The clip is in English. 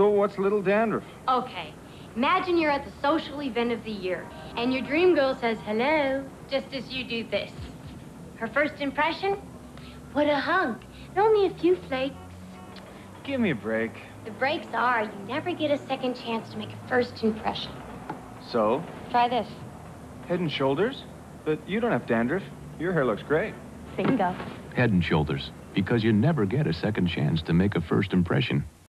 So what's little dandruff? Okay. Imagine you're at the social event of the year, and your dream girl says hello, just as you do this. Her first impression? What a hunk. Only a few flakes. Give me a break. The breaks are you never get a second chance to make a first impression. So, Try this. head and shoulders? But you don't have dandruff. Your hair looks great. Bingo. Head and Shoulders, because you never get a second chance to make a first impression.